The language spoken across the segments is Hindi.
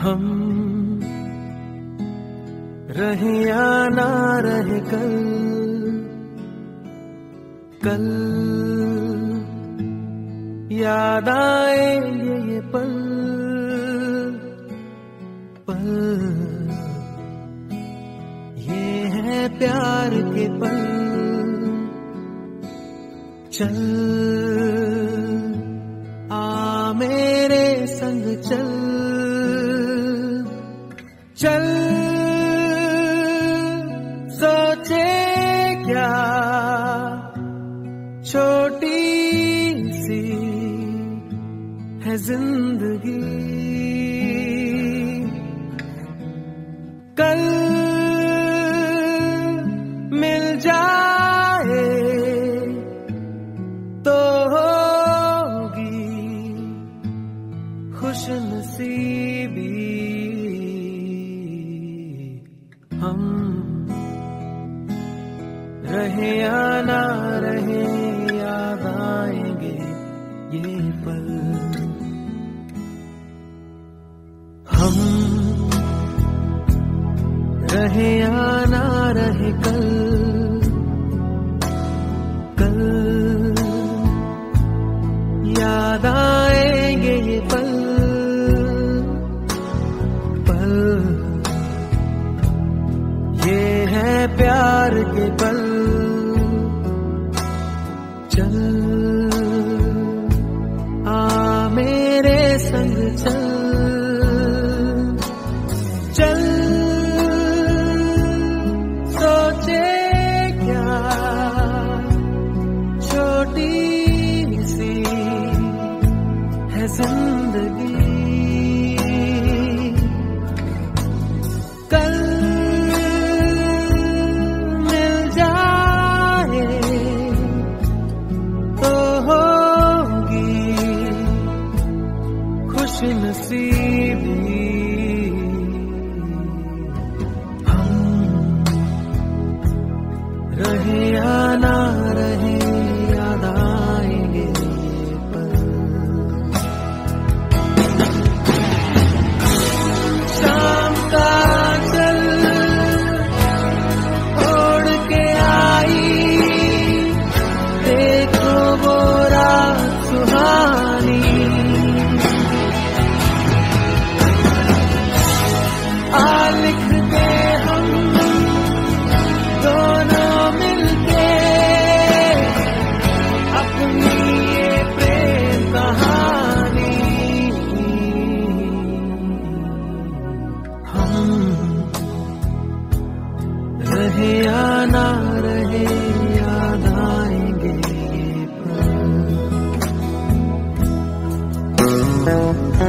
हम रहे या ना रहे कल कल याद आए ये पल पल ये है प्यार के पल। चल आ मेरे संग चल। ज़िंदगी। कल मिल जाए तो होगी खुश नसीबी हम रहे या ना रहे कल याद आएँगे ये पल पल। ये है प्यार के पल। चल, आ मेरे संग चल। छोटी सी है ज़िंदगी। favor.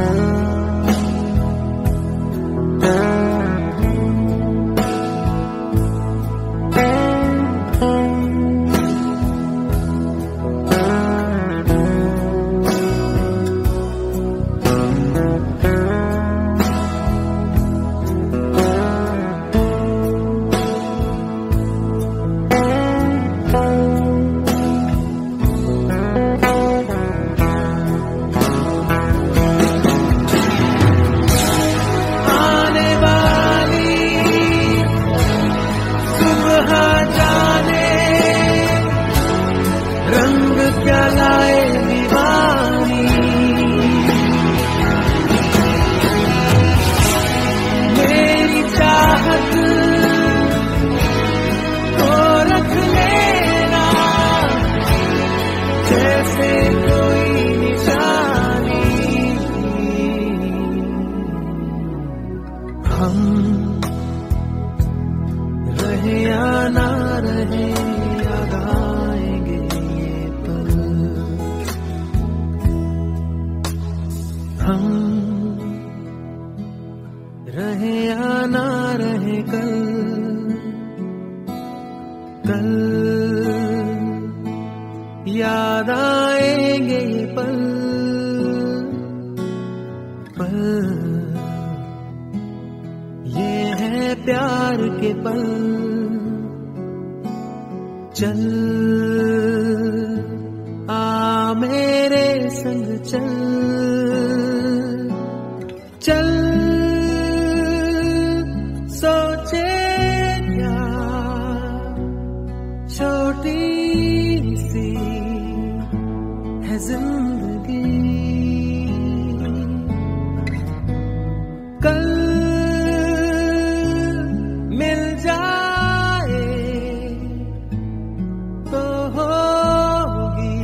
Mm-hmm. याद आएँगे पल पल ये है प्यार के पल। चल, आ मेरे संग चल चल, सोचे क्या छोटी सी ज़िंदगी। कल मिल जाए तो होगी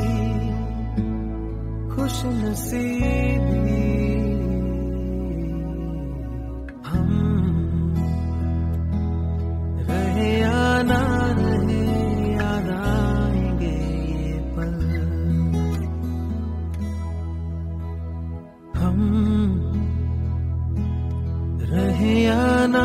खुश नसीबी हम रहे या ना